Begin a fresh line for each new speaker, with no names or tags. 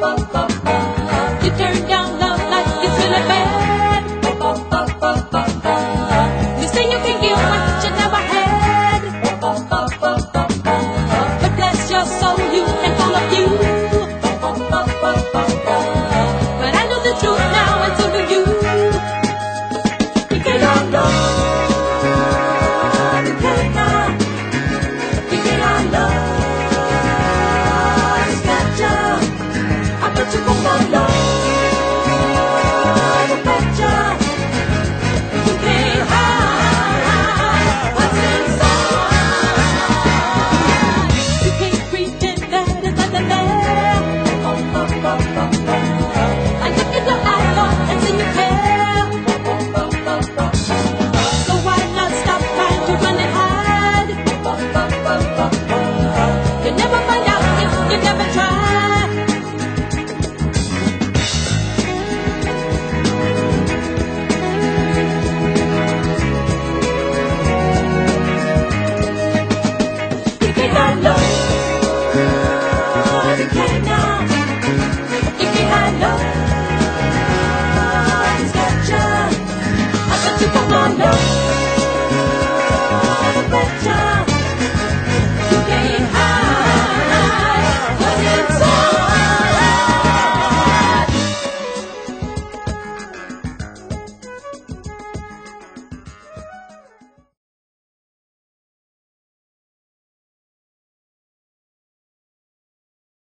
pom, pom. Balão. Esquete, aperto com balão.